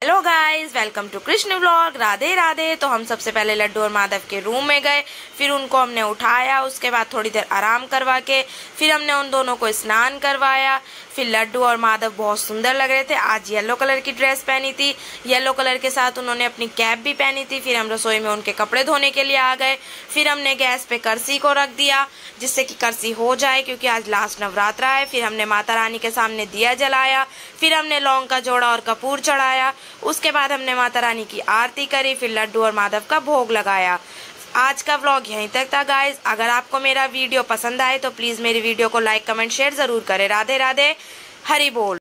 Hello guys! Guys welcome to Krishna vlog Radhe Radhe. तो हम सबसे पहले लड्डू और माधव के रूम में गए। फिर उनको हमने उठाया, उसके बाद थोड़ी देर आराम करवा के फिर हमने उन दोनों को स्नान करवाया। फिर लड्डू और माधव बहुत सुंदर लग रहे थे। आज येलो कलर की ड्रेस पहनी थी। येलो कलर के साथ उन्होंने अपनी कैप भी पहनी थी। फिर हम रसोई में उनके कपड़े धोने के लिए आ गए। फिर हमने गैस पे करसी को रख दिया, जिससे कि करसी हो जाए, क्योंकि आज लास्ट नवरात्रा है। फिर हमने माता रानी के सामने दिया जलाया। फिर हमने लौंग का जोड़ा और कपूर चढ़ाया। उसके बाद हमने माता रानी की आरती करी, फिर लड्डू और माधव का भोग लगाया। आज का व्लॉग यहीं तक था गाइज़ अगर आपको मेरा वीडियो पसंद आए तो प्लीज़ मेरी वीडियो को लाइक कमेंट शेयर ज़रूर करें। राधे राधे हरी बोल।